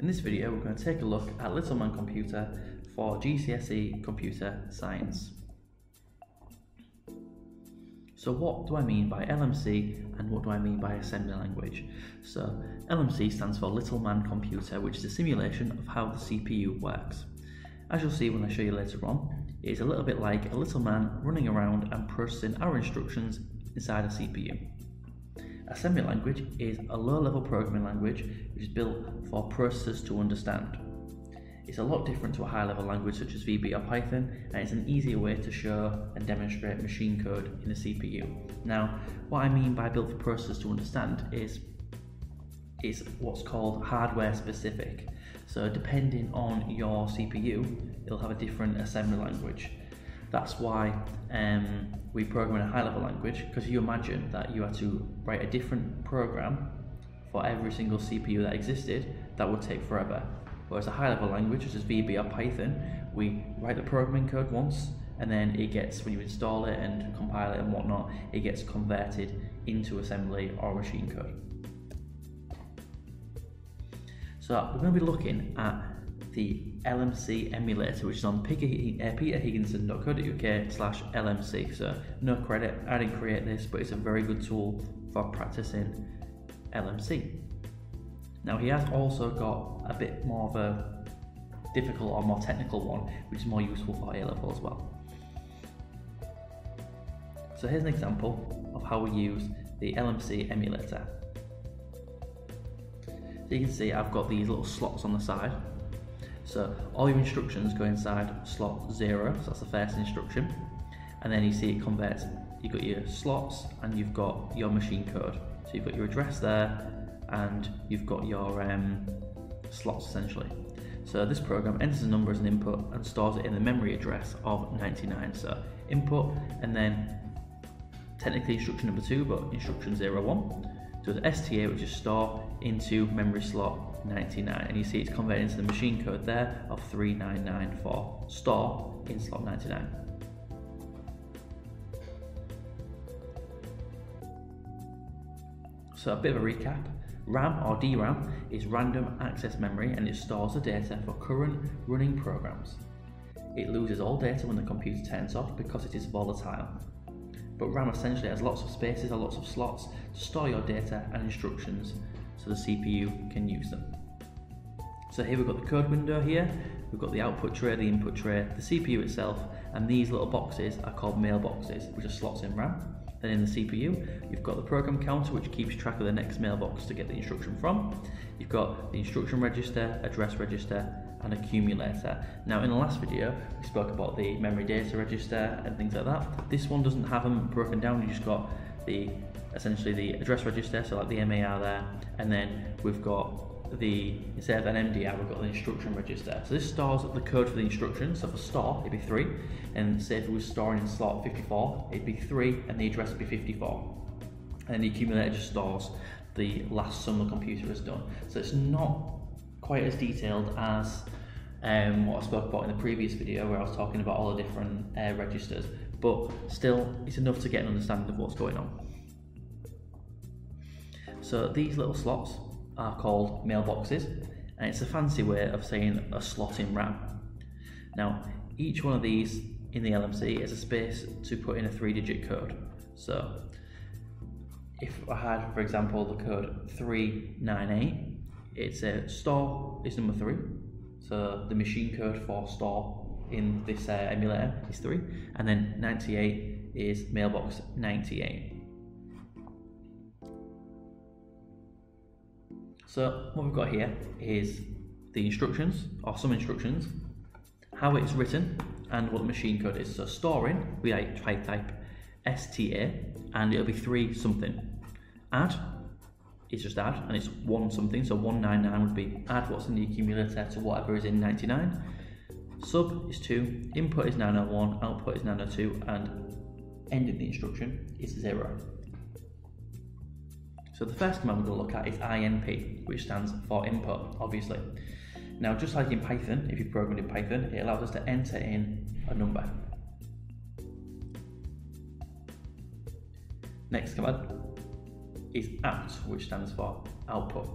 In this video, we're going to take a look at Little Man Computer for GCSE Computer Science. So what do I mean by LMC and what do I mean by assembly language? So LMC stands for Little Man Computer, which is a simulation of how the CPU works. As you'll see when I show you later on, it is a little bit like a little man running around and processing our instructions inside a CPU. Assembly language is a low-level programming language which is built for processors to understand. It's a lot different to a high-level language such as VB or Python, and it's an easier way to show and demonstrate machine code in a CPU. Now, what I mean by built for processors to understand is it's what's called hardware specific. So depending on your CPU, it'll have a different assembly language. That's why um, we program in a high level language because you imagine that you had to write a different program for every single CPU that existed, that would take forever. Whereas a high level language, such as VB or Python, we write the programming code once and then it gets, when you install it and compile it and whatnot, it gets converted into assembly or machine code. So we're going to be looking at the LMC emulator, which is on uh, peterhigginson.co.uk slash LMC. So no credit, I didn't create this, but it's a very good tool for practicing LMC. Now he has also got a bit more of a difficult or more technical one, which is more useful for A level as well. So here's an example of how we use the LMC emulator. So you can see I've got these little slots on the side so all your instructions go inside slot zero, so that's the first instruction. And then you see it converts, you've got your slots and you've got your machine code. So you've got your address there and you've got your um, slots essentially. So this program enters a number as an input and stores it in the memory address of 99. So input and then technically instruction number two, but instruction 01. So the STA, which is store into memory slot 99 and you see it's converted into the machine code there of 3994 store in slot 99 so a bit of a recap. RAM or DRAM is random access memory and it stores the data for current running programs. It loses all data when the computer turns off because it is volatile. But RAM essentially has lots of spaces or lots of slots to store your data and instructions so the CPU can use them. So here we've got the code window here, we've got the output tray, the input tray, the CPU itself, and these little boxes are called mailboxes, which are slots in RAM. Then in the CPU, you've got the program counter, which keeps track of the next mailbox to get the instruction from. You've got the instruction register, address register, and accumulator. Now in the last video, we spoke about the memory data register and things like that. This one doesn't have them broken down, you just got the essentially the address register, so like the MAR there, and then we've got the instead of an MDR, we've got the instruction register. So this stores the code for the instruction. So for store, it'd be three, and say if it was storing in slot 54, it'd be three, and the address would be 54. And then the accumulator just stores the last sum the computer has done. So it's not quite as detailed as um, what I spoke about in the previous video where I was talking about all the different uh, registers, but still it's enough to get an understanding of what's going on. So these little slots are called mailboxes, and it's a fancy way of saying a slot in RAM. Now, each one of these in the LMC is a space to put in a three digit code. So, if I had, for example, the code 398, it's a store is number three. So, the machine code for store in this uh, emulator is three, and then 98 is mailbox 98. So what we've got here is the instructions, or some instructions, how it's written, and what the machine code is. So storing, we try type STA, and it'll be three something. Add is just add, and it's one something, so 199 would be add what's in the accumulator to whatever is in 99. Sub is 2, input is 901, output is 902, and end of the instruction is 0. So the first command we're going to look at is INP, which stands for input, obviously. Now, just like in Python, if you've programmed in Python, it allows us to enter in a number. Next command is out, which stands for output.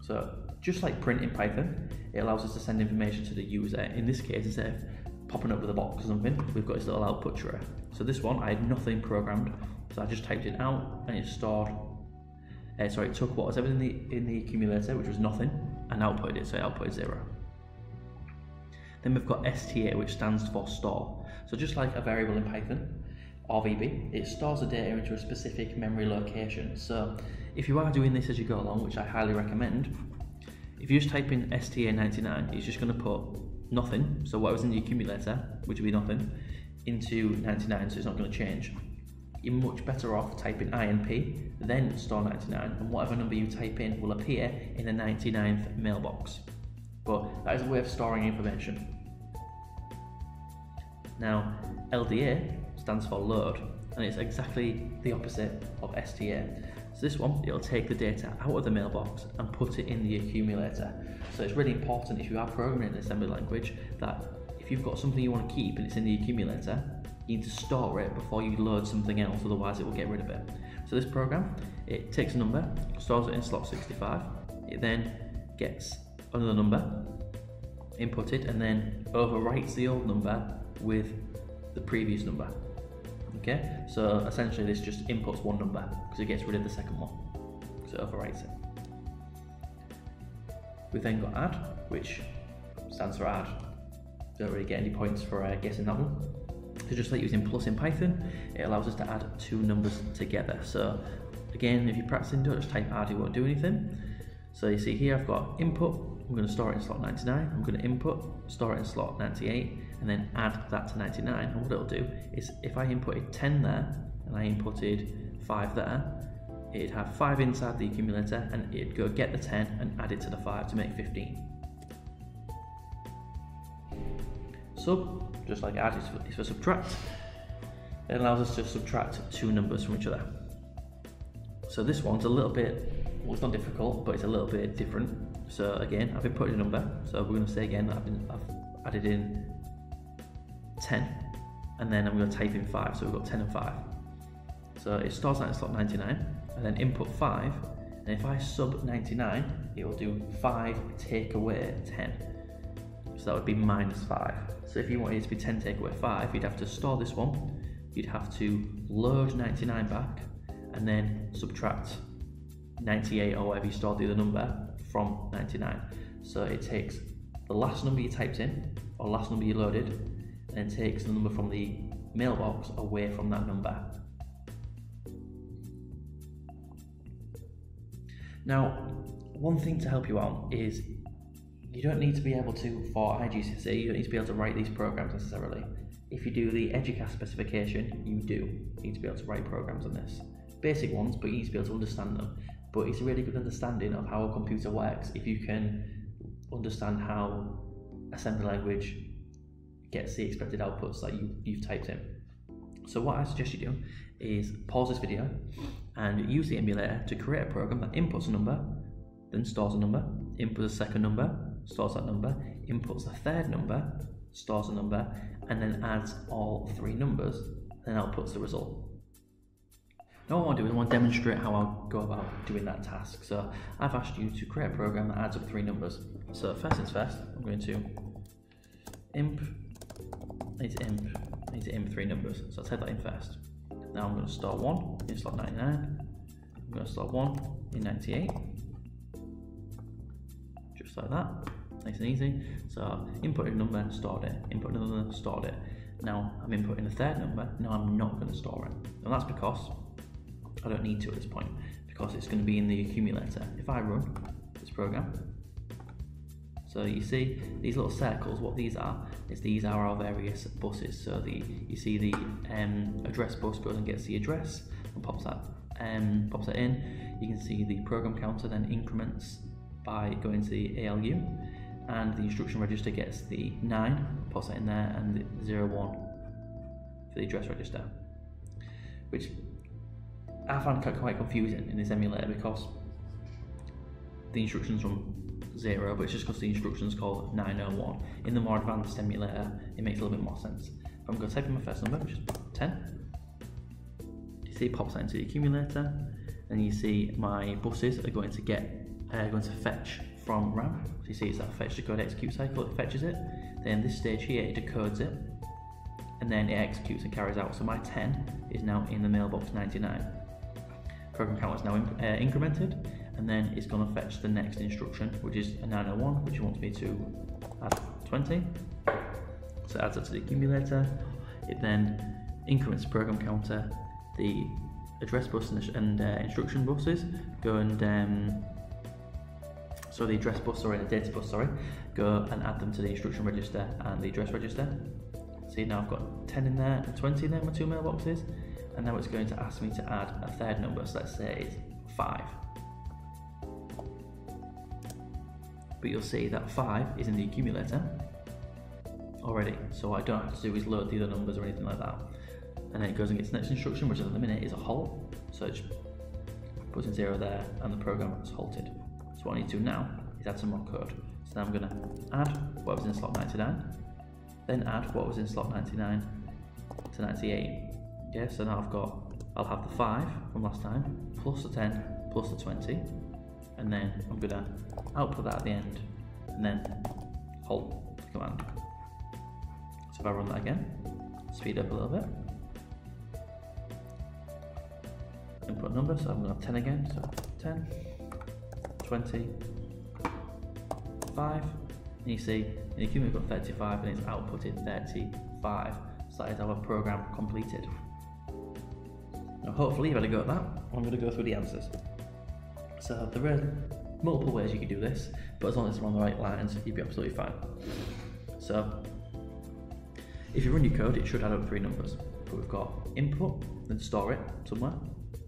So just like print in Python, it allows us to send information to the user. In this case, instead of popping up with a box or something, we've got this little output tray. So this one, I had nothing programmed, so I just typed it out and it stored. Uh, sorry, it took what was in the in the accumulator, which was nothing, and outputted it. So it outputted zero. Then we've got STA, which stands for store. So just like a variable in Python, or VB, it stores the data into a specific memory location. So if you are doing this as you go along, which I highly recommend, if you just type in STA99, it's just going to put nothing, so what was in the accumulator, which would be nothing, into 99, so it's not going to change. You're much better off typing INP, then store 99, and whatever number you type in will appear in the 99th mailbox. But that is a way of storing information. Now, LDA stands for load, and it's exactly the opposite of STA. So this one, it'll take the data out of the mailbox and put it in the accumulator. So it's really important if you are programming in assembly language that if you've got something you want to keep and it's in the accumulator, you need to store it before you load something else, otherwise it will get rid of it. So this program, it takes a number, stores it in slot 65, it then gets another number inputted and then overwrites the old number with the previous number. Okay, so essentially this just inputs one number because it gets rid of the second one, so it overwrites it. We've then got add, which stands for add. Don't really get any points for uh, guessing that one. So just like using plus in Python, it allows us to add two numbers together. So again, if you're practicing, don't just type add, it won't do anything. So you see here I've got input, I'm going to store it in slot 99, I'm going to input, store it in slot 98, and then add that to 99. And what it'll do is if I inputted 10 there, and I inputted 5 there, it'd have 5 inside the accumulator, and it'd go get the 10 and add it to the 5 to make 15. Sub, just like add is for, is for subtract, it allows us to subtract two numbers from each other. So this one's a little bit, well it's not difficult, but it's a little bit different. So again, I've inputted a number, so we're going to say again I've, been, I've added in 10, and then I'm going to type in 5, so we've got 10 and 5. So it starts out in slot 99, and then input 5, and if I sub 99, it will do 5 take away 10. So that would be minus 5. So if you wanted it to be 10 take away 5, you'd have to store this one, you'd have to load 99 back, and then subtract 98 or whatever you stored the other number from 99. So it takes the last number you typed in, or last number you loaded, and takes the number from the mailbox away from that number. Now, one thing to help you out is you don't need to be able to, for IGCSE, you don't need to be able to write these programs necessarily. If you do the Eduqas specification, you do need to be able to write programs on this. Basic ones, but you need to be able to understand them. But it's a really good understanding of how a computer works if you can understand how assembly language gets the expected outputs that you, you've typed in. So what I suggest you do is pause this video and use the emulator to create a program that inputs a number, then stores a number, inputs a second number, stores that number, inputs a third number, stores a number, and then adds all three numbers, and outputs the result. Now what I want to do is I want to demonstrate how I'll go about doing that task. So I've asked you to create a program that adds up three numbers. So first things first, I'm going to imp, I need to imp, I need to imp three numbers. So I'll type that in first. Now I'm going to start one in slot 99. I'm going to start one in 98. Just like that, nice and easy. So input a number, stored it, input another number, stored it. Now I'm inputting a third number, now I'm not going to store it. And that's because I don't need to at this point, because it's going to be in the accumulator. If I run this program, so you see these little circles, what these are, is these are our various buses. So the you see the um, address bus goes and gets the address and pops that um, pops that in. You can see the program counter then increments by going to the ALU and the instruction register gets the 9, puts that in there, and the 0, 1 for the address register. Which I found quite confusing in this emulator because the instructions run 0, but it's just because the instructions called 901. In the more advanced emulator, it makes a little bit more sense. I'm going to type in my first number, which is 10. You see it pops that into the accumulator, and you see my buses are going to get uh, going to fetch from RAM. So you see it's that fetch decode execute cycle, it fetches it. Then this stage here, it decodes it, and then it executes and carries out. So my 10 is now in the mailbox 99. Program count is now in, uh, incremented, and then it's going to fetch the next instruction, which is a 901, which wants me to add 20. So it adds it to the accumulator. It then increments the program counter. The address bus and, and uh, instruction buses go and um, so the address bus, sorry, the data bus, sorry, go and add them to the instruction register and the address register. See now I've got 10 in there and 20 in there, my two mailboxes, and now it's going to ask me to add a third number, so let's say it's 5. But you'll see that 5 is in the accumulator already, so I don't have to do is load the other numbers or anything like that. And then it goes and gets the next instruction, which at the minute is a halt, so it puts in 0 there and the program is halted. So what I need to do now is add some more code. So now I'm going to add what was in slot 99, then add what was in slot 99 to 98. Yeah, so now I've got, I'll have the 5 from last time, plus the 10, plus the 20, and then I'm going to output that at the end, and then halt the command. So if I run that again, speed up a little bit, input number, so I'm going to have 10 again, so 10, 20, 5, and you see in the queue we've got 35 and it's outputted 35. So that is our program completed. Now hopefully you've had a go at that. I'm going to go through the answers. So there are multiple ways you can do this, but as long as it's on the right lines, you'd be absolutely fine. So if you run your code, it should add up three numbers. But we've got input, then store it somewhere,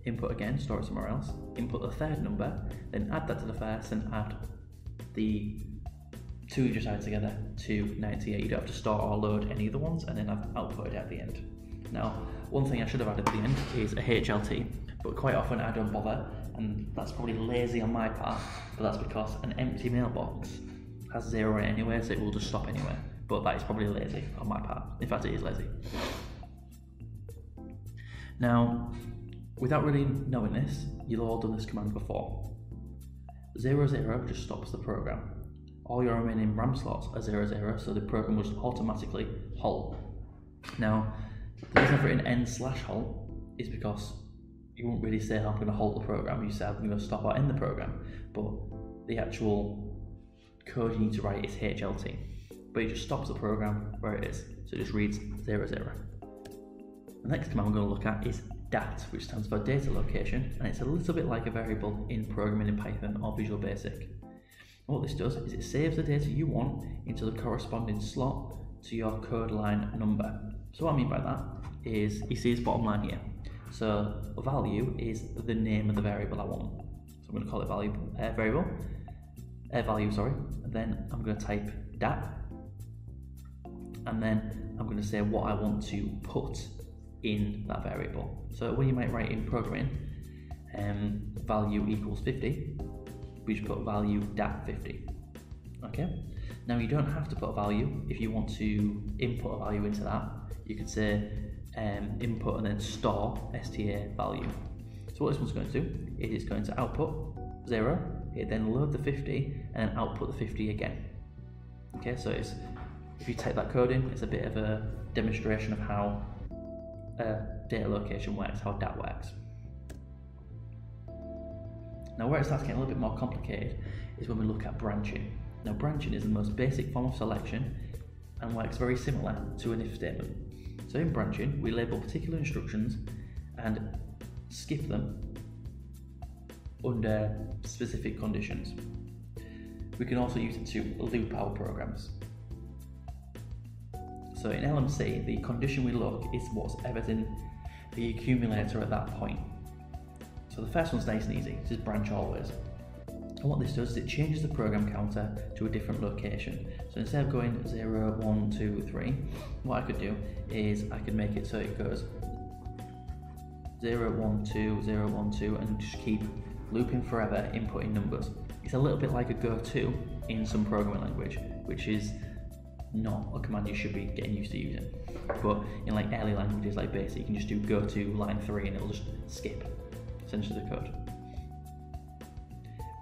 input again, store it somewhere else, input the third number, then add that to the first and add the two you just added together to 98. You don't have to store or load any of the ones and then I've outputted at the end. Now, one thing I should have added at the end is a HLT, but quite often I don't bother and that's probably lazy on my part, but that's because an empty mailbox has zero in it anyway, so it will just stop anyway. But that is probably lazy on my part. In fact, it is lazy. Now, Without really knowing this, you've all done this command before. 00, zero just stops the program. All your remaining RAM slots are 00, zero, so the program will just automatically halt. Now, the reason for an n slash halt is because you won't really say I'm going to halt the program, you say I'm going to stop or end the program, but the actual code you need to write is HLT. But it just stops the program where it is, so it just reads 00. The next command we're going to look at is DAT, which stands for data location, and it's a little bit like a variable in programming in Python or Visual Basic. And what this does is it saves the data you want into the corresponding slot to your code line number. So what I mean by that is, you see this bottom line here. So value is the name of the variable I want. So I'm going to call it value uh, variable, uh, value, sorry. And then I'm going to type dat, and then I'm going to say what I want to put in that variable. So when you might write in programming, um, value equals 50, we should put value dat 50. Okay. Now you don't have to put a value if you want to input a value into that. You could say um, input and then store sta value. So what this one's going to do is it's going to output zero, it then load the 50 and then output the 50 again. Okay, so it's if you take that code in, it's a bit of a demonstration of how uh, data location works, how that works. Now where it starts getting a little bit more complicated is when we look at branching. Now branching is the most basic form of selection and works very similar to an if statement. So in branching, we label particular instructions and skip them under specific conditions. We can also use it to loop our programs. So in LMC, the condition we look is what's in the accumulator at that point. So the first one's nice and easy, just branch always. And what this does is it changes the program counter to a different location. So instead of going 0, 1, 2, 3, what I could do is I could make it so it goes 0, 1, 2, 0, 1, 2, and just keep looping forever, inputting numbers. It's a little bit like a go-to in some programming language, which is not a command you should be getting used to using. But in like early languages like Basic, you can just do go to line three and it'll just skip essentially the code.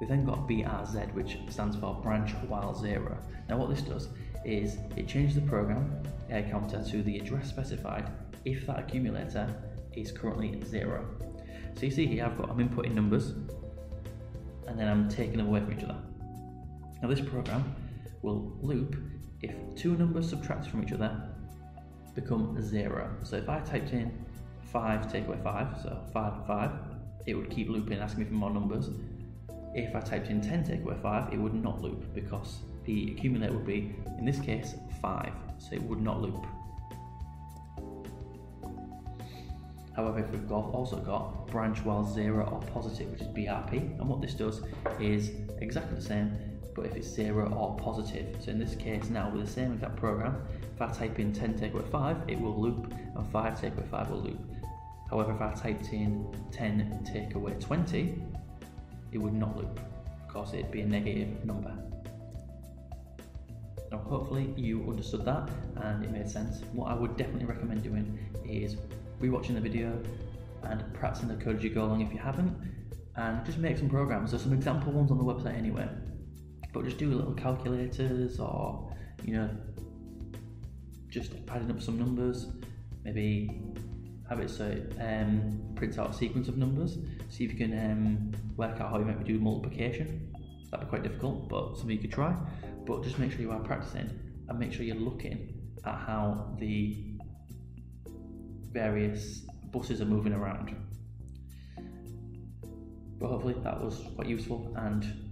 We then got BRZ, which stands for branch while zero. Now, what this does is it changes the program uh, counter to the address specified if that accumulator is currently zero. So you see here, I've got I'm inputting numbers, and then I'm taking them away from each other. Now, this program will loop if two numbers subtracted from each other become zero. So if I typed in 5 take away 5, so 5 and 5, it would keep looping asking me for more numbers. If I typed in 10 take away 5, it would not loop because the accumulator would be, in this case, 5, so it would not loop. However, if we've got, also got branch while zero or positive, which is BRP, and what this does is exactly the same, but if it's zero or positive. So in this case now, with the same exact program, if I type in 10 take away 5, it will loop, and 5 take away 5 will loop. However, if I typed in 10 take away 20, it would not loop, because it'd be a negative number. Now, hopefully you understood that and it made sense. What I would definitely recommend doing is rewatching the video and practicing the code as you go along if you haven't, and just make some programs. There's some example ones on the website anyway, but just do little calculators or you know just adding up some numbers. Maybe have it so um, prints out a sequence of numbers. See if you can um, work out how you might do multiplication. That'd be quite difficult, but something you could try. But just make sure you are practicing and make sure you're looking at how the various buses are moving around. But hopefully that was quite useful and